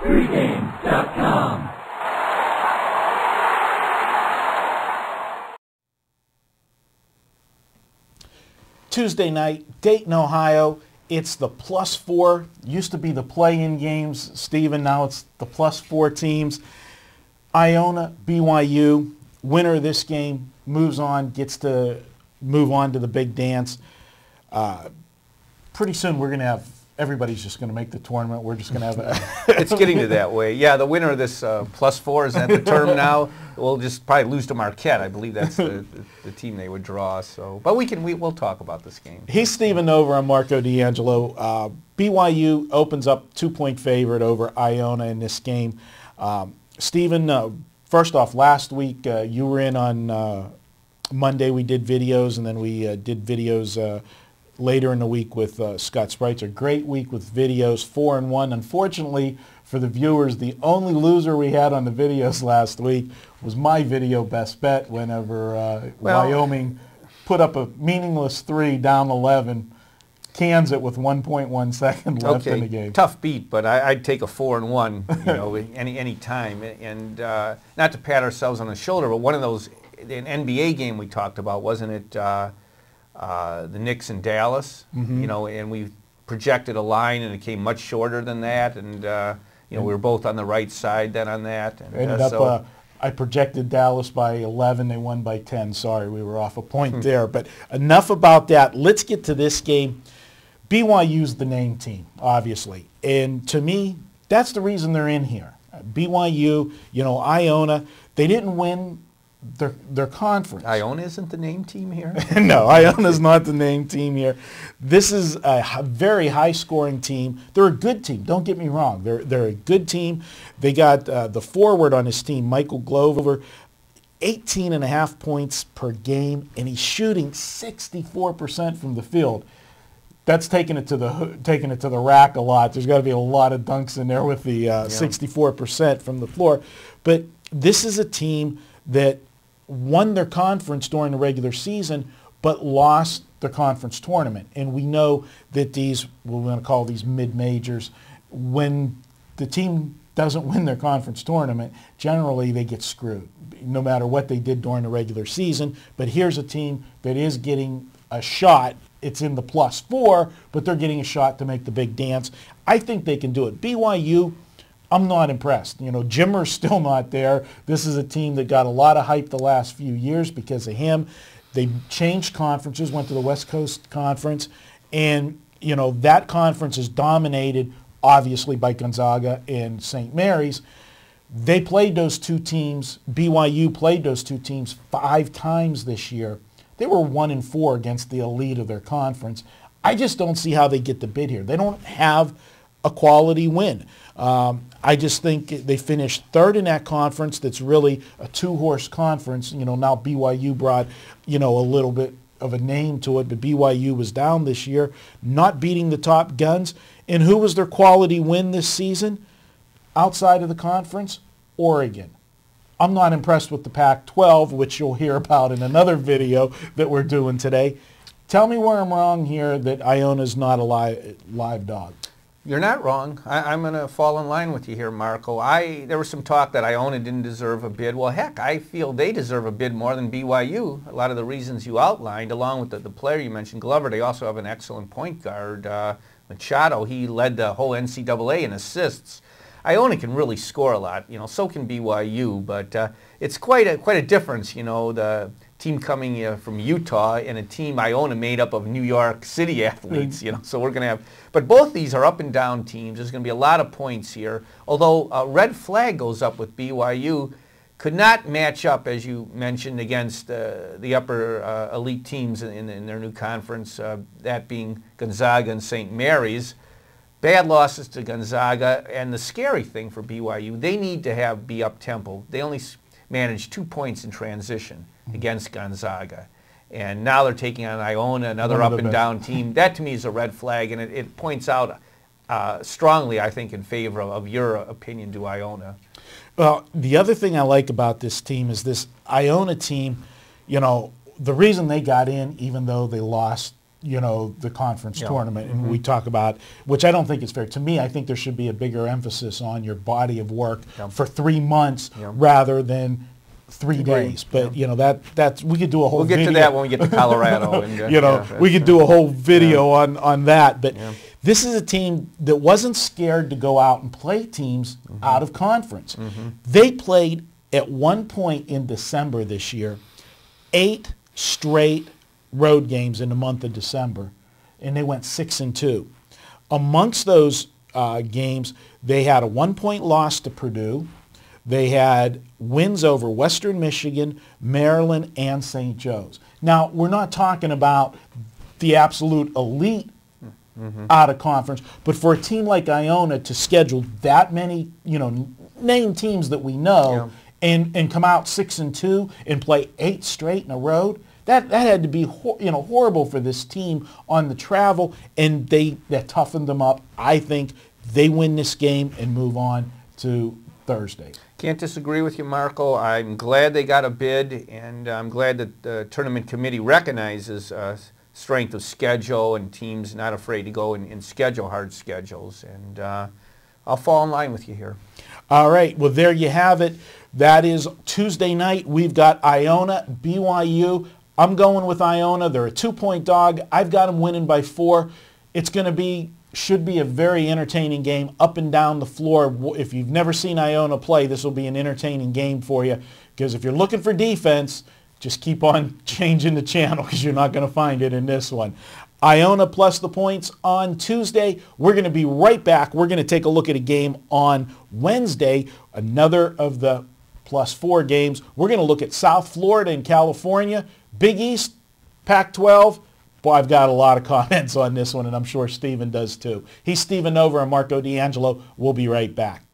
Pregame.com. Tuesday night, Dayton, Ohio. It's the plus four. Used to be the play-in games, Stephen. Now it's the plus four teams. Iona, BYU. Winner of this game moves on, gets to move on to the big dance. Uh, pretty soon we're going to have everybody's just going to make the tournament. We're just going to have a. it's getting to that way. Yeah, the winner of this uh, plus four is at the term now. We'll just probably lose to Marquette. I believe that's the, the, the, team they would draw. So, but we can we, will talk about this game. He's Stephen Nover. I'm Marco D'Angelo. Uh, BYU opens up two-point favorite over Iona in this game. Um, Stephen, uh, first off, last week uh, you were in on uh, Monday. We did videos, and then we uh, did videos later in the week with uh, Scott Spreitzer. Great week with videos, four and one. Unfortunately for the viewers, the only loser we had on the videos last week was my video best bet whenever uh, well, Wyoming put up a meaningless three down 11 cans it with 1.1 second left okay. in the game. Tough beat, but I, would take a four and one, you know, any any time. And uh, not to pat ourselves on the shoulder, but one of those, an NBA game we talked about, wasn't it? Uh, the Knicks in Dallas, mm-hmm. you know, and we projected a line and it came much shorter than that, and uh, you know we were both on the right side then on that. And, ended uh, up, uh, I projected Dallas by 11. They won by 10. Sorry, we were off a point hmm. there. But enough about that. Let's get to this game. BYU's the name team, obviously, and to me, that's the reason they're in here. BYU, you know, Iona, they didn't win their their conference. Iona isn't the name team here. no, Iona is not the name team here. This is a very high scoring team. They're a good team. Don't get me wrong. They're they're a good team. They got uh, the forward on his team, Michael Glover. 18 and a half points per game, and he's shooting 64% from the field. That's taking it to the taking it to the rack a lot. There's got to be a lot of dunks in there with the uh, yeah. 64% from the floor. But this is a team that won their conference during the regular season, but lost the conference tournament. And we know that these, we're going to call these mid-majors, when the team doesn't win their conference tournament, generally they get screwed, no matter what they did during the regular season. But here's a team that is getting a shot. It's in the plus four, but they're getting a shot to make the big dance. I think they can do it. BYU, I'm not impressed. You know, Jimmer's still not there. This is a team that got a lot of hype the last few years because of him. They changed conferences, went to the West Coast Conference, and you know that conference is dominated obviously by Gonzaga and St. Mary's. They played those two teams. BYU played those two teams five times this year. They were one and four against the elite of their conference. I just don't see how they get the bid here. They don't have a quality win. Um, I just think they finished third in that conference. That's really a two-horse conference. You know, now BYU brought, you know, a little bit of a name to it, but BYU was down this year, not beating the top guns. And who was their quality win this season outside of the conference? Oregon. I'm not impressed with the Pac-12, which you'll hear about in another video that we're doing today. Tell me where I'm wrong here that Iona's not a live, live dog. You're not wrong. I, am going to fall in line with you here, Marco. I there was some talk that Iona didn't deserve a bid. Well, heck, I feel they deserve a bid more than BYU. A lot of the reasons you outlined, along with the, the player you mentioned, Glover. They also have an excellent point guard, uh, Machado. He led the whole NCAA in assists. Iona can really score a lot. You know, so can BYU, but uh, it's quite a quite a difference. You know, the team coming uh, from Utah and a team I Iona made up of New York City athletes, you know, so we're going to have, but both these are up and down teams. There's going to be a lot of points here. Although a red flag goes up with BYU, could not match up, as you mentioned, against uh, the upper uh, elite teams in, in, their new conference, uh, that being Gonzaga and St. Mary's. Bad losses to Gonzaga, and the scary thing for BYU, they need to have be up tempo. They only managed two points in transition against Gonzaga. And now they're taking on Iona, another up and down team. That to me is a red flag, and it, it points out uh, strongly, I think, in favor of, of your opinion to Iona. Well, the other thing I like about this team is this Iona team, you know, the reason they got in, even though they lost you know, the conference Yeah. tournament. And we talk about, which I don't think is fair. To me, I think there should be a bigger emphasis on your body of work Yeah. for three months Yeah. rather than three days. But, you know, that that's, we could do a whole We'll get video. to that when we get to Colorado. and, uh, you know, yeah, we could do a whole video on, on that. But Yeah. this is a team that wasn't scared to go out and play teams Mm-hmm. out of conference. They played at one point in December this year eight straight road games in the month of December, and they went six and two. Amongst those uh, games, they had a one-point loss to Purdue. They had wins over Western Michigan, Maryland, and St. Joe's. Now, we're not talking about the absolute elite mm-hmm. out of conference, but for a team like Iona to schedule that many, you know, name teams that we know and, and come out six and two and play eight straight in a row, that, that had to be hor- you know horrible for this team on the travel, and they that toughened them up. I think they win this game and move on to Thursday. Can't disagree with you, Marco. I'm glad they got a bid, and I'm glad that the tournament committee recognizes uh, strength of schedule and teams not afraid to go and, and schedule hard schedules. And uh, I'll fall in line with you here. All right. Well, there you have it. That is Tuesday night. We've got Iona, BYU. I'm going with Iona. They're a two-point dog. I've got them winning by four. It's going to be, should be a very entertaining game up and down the floor. If you've never seen Iona play, this will be an entertaining game for you. Because if you're looking for defense, just keep on changing the channel because you're not going to find it in this one. Iona plus the points on Tuesday. We're going to be right back. We're going to take a look at a game on Wednesday, another of the plus four games. We're going to look at South Florida and California, Big East, Pac-12. Boy, I've got a lot of comments on this one, and I'm sure Stephen does too. He's Stephen Nover and Marco D'Angelo. We'll be right back.